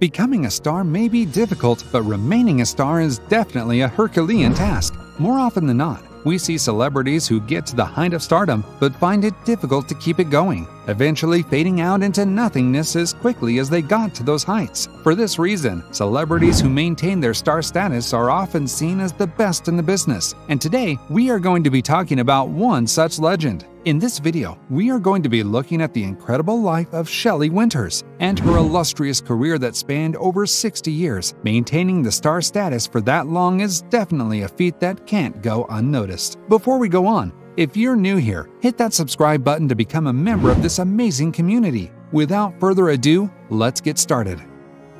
Becoming a star may be difficult, but remaining a star is definitely a Herculean task. More often than not, we see celebrities who get to the height of stardom but find it difficult to keep it going, eventually fading out into nothingness as quickly as they got to those heights. For this reason, celebrities who maintain their star status are often seen as the best in the business. And today, we are going to be talking about one such legend. In this video, we are going to be looking at the incredible life of Shelley Winters and her illustrious career that spanned over 60 years. Maintaining the star status for that long is definitely a feat that can't go unnoticed. Before we go on, if you're new here, hit that subscribe button to become a member of this amazing community. Without further ado, let's get started.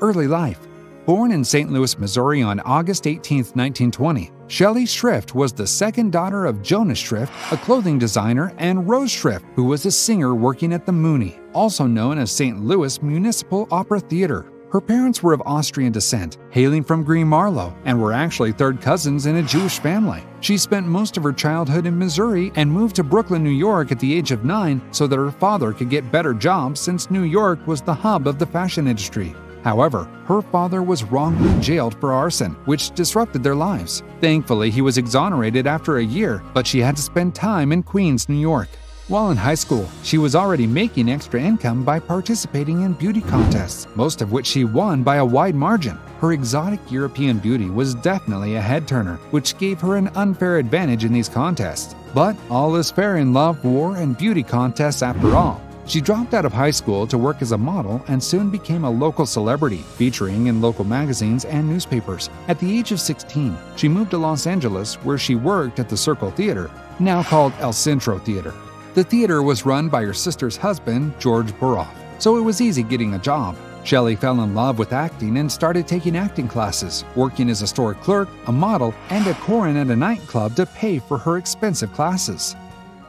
Early life Born in St. Louis, Missouri on August 18, 1920, Shelley Schrift was the second daughter of Jonas Schrift, a clothing designer, and Rose Schrift, who was a singer working at the Muny, also known as St. Louis Municipal Opera Theater. Her parents were of Austrian descent, hailing from Green Marlow, and were actually third cousins in a Jewish family. She spent most of her childhood in Missouri and moved to Brooklyn, New York at the age of nine so that her father could get better jobs since New York was the hub of the fashion industry. However, her father was wrongly jailed for arson, which disrupted their lives. Thankfully, he was exonerated after a year, but she had to spend time in Queens, New York. While in high school, she was already making extra income by participating in beauty contests, most of which she won by a wide margin. Her exotic European beauty was definitely a head turner, which gave her an unfair advantage in these contests. But all is fair in love, war, and beauty contests after all. She dropped out of high school to work as a model and soon became a local celebrity, featuring in local magazines and newspapers. At the age of 16, she moved to Los Angeles where she worked at the Circle Theater, now called El Centro Theater. The theater was run by her sister's husband, George Boroff, so it was easy getting a job. Shelley fell in love with acting and started taking acting classes, working as a store clerk, a model, and a chorine at a nightclub to pay for her expensive classes.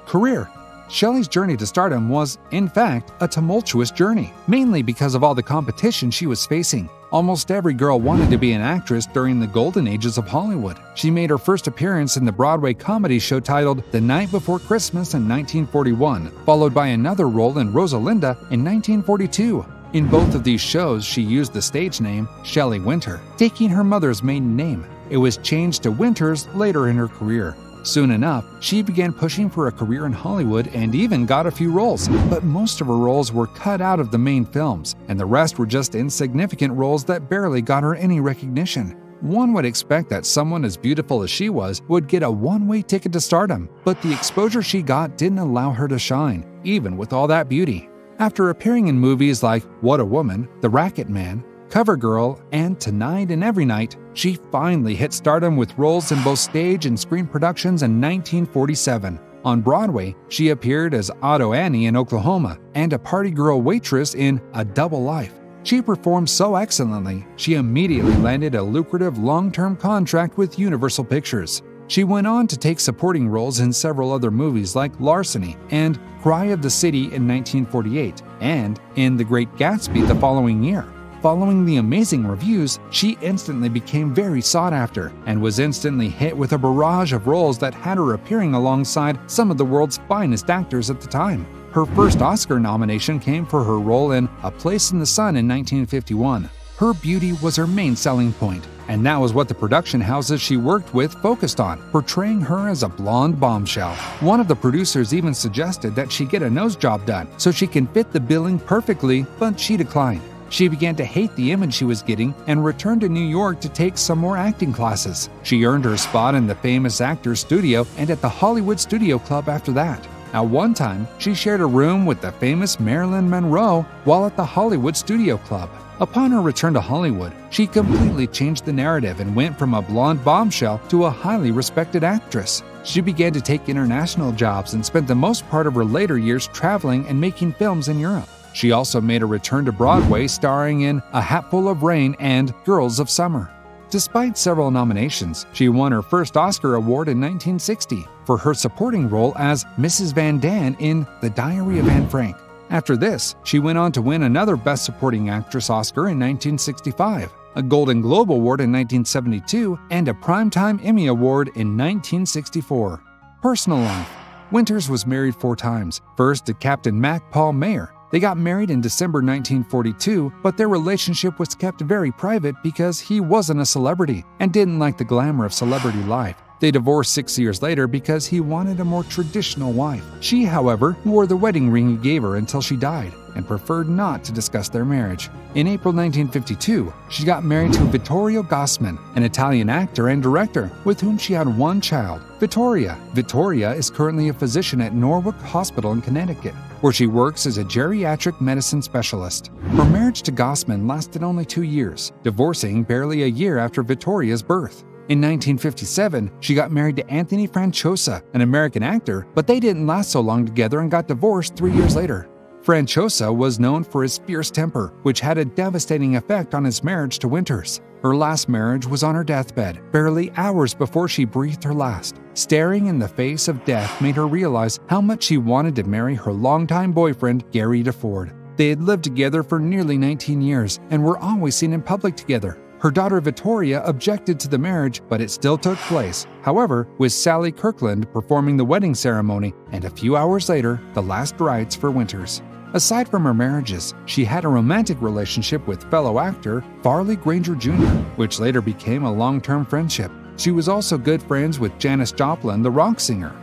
Career Shelley's journey to stardom was, in fact, a tumultuous journey, mainly because of all the competition she was facing. Almost every girl wanted to be an actress during the golden ages of Hollywood. She made her first appearance in the Broadway comedy show titled The Night Before Christmas in 1941, followed by another role in Rosalinda in 1942. In both of these shows, she used the stage name Shelley Winter, taking her mother's maiden name. It was changed to Winters later in her career. Soon enough, she began pushing for a career in Hollywood and even got a few roles, but most of her roles were cut out of the main films, and the rest were just insignificant roles that barely got her any recognition. One would expect that someone as beautiful as she was would get a one way ticket to stardom, but the exposure she got didn't allow her to shine, even with all that beauty. After appearing in movies like What a Woman, The Racket Man, Cover Girl, and Tonight and Every Night, she finally hit stardom with roles in both stage and screen productions in 1947. On Broadway, she appeared as Ado Annie in Oklahoma and a party girl waitress in A Double Life. She performed so excellently, she immediately landed a lucrative long term contract with Universal Pictures. She went on to take supporting roles in several other movies like Larceny and Cry of the City in 1948, and in The Great Gatsby the following year. Following the amazing reviews, she instantly became very sought after and was instantly hit with a barrage of roles that had her appearing alongside some of the world's finest actors at the time. Her first Oscar nomination came for her role in A Place in the Sun in 1951. Her beauty was her main selling point, and that was what the production houses she worked with focused on, portraying her as a blonde bombshell. One of the producers even suggested that she get a nose job done so she can fit the billing perfectly, but she declined. She began to hate the image she was getting and returned to New York to take some more acting classes. She earned her spot in the famous actor's studio and at the Hollywood Studio Club after that. At one time, she shared a room with the famous Marilyn Monroe while at the Hollywood Studio Club. Upon her return to Hollywood, she completely changed the narrative and went from a blonde bombshell to a highly respected actress. She began to take international jobs and spent the most part of her later years traveling and making films in Europe. She also made a return to Broadway starring in A Hatful of Rain and Girls of Summer. Despite several nominations, she won her first Oscar award in 1960 for her supporting role as Mrs. Van Daan in The Diary of Anne Frank. After this, she went on to win another Best Supporting Actress Oscar in 1965, a Golden Globe Award in 1972, and a Primetime Emmy Award in 1964. Personal life Winters was married four times, first to Captain Mack Paul Mayer, They got married in December 1942, but their relationship was kept very private because he wasn't a celebrity and didn't like the glamour of celebrity life. They divorced six years later because he wanted a more traditional wife. She, however, wore the wedding ring he gave her until she died and preferred not to discuss their marriage. In April 1952, she got married to Vittorio Gassman, an Italian actor and director with whom she had one child, Vittoria. Vittoria is currently a physician at Norwalk Hospital in Connecticut, where she works as a geriatric medicine specialist. Her marriage to Gassman lasted only two years, divorcing barely a year after Vittoria's birth. In 1957, she got married to Anthony Franciosa, an American actor, but they didn't last so long together and got divorced three years later. Franciosa was known for his fierce temper, which had a devastating effect on his marriage to Winters. Her last marriage was on her deathbed, barely hours before she breathed her last. Staring in the face of death made her realize how much she wanted to marry her longtime boyfriend, Gary DeFord. They had lived together for nearly 19 years and were always seen in public together. Her daughter Vittoria objected to the marriage, but it still took place. However, with Sally Kirkland performing the wedding ceremony, and a few hours later, the last rites for Winters. Aside from her marriages, she had a romantic relationship with fellow actor Farley Granger Jr., which later became a long term friendship. She was also good friends with Janis Joplin, the rock singer.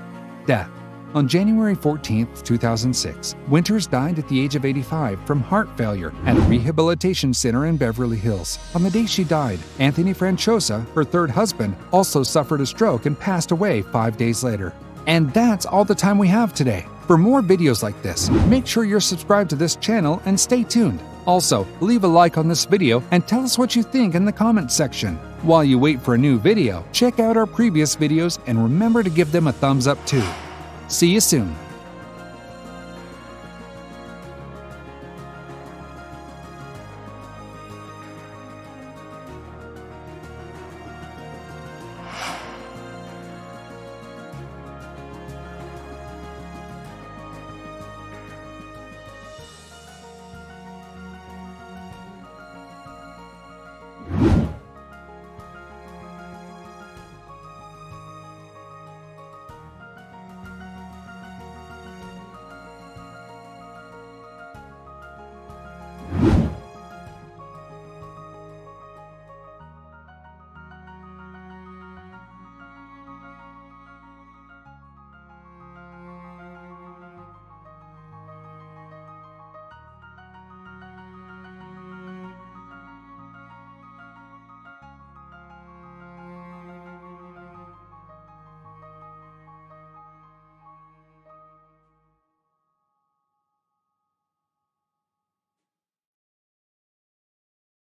Death. On January 14, 2006, Winters died at the age of 85 from heart failure at a rehabilitation center in Beverly Hills. On the day she died, Anthony Franciosa, her third husband, also suffered a stroke and passed away five days later. And that's all the time we have today. For more videos like this, make sure you're subscribed to this channel and stay tuned. Also, leave a like on this video and tell us what you think in the comments section. While you wait for a new video, check out our previous videos and remember to give them a thumbs up too. See you soon.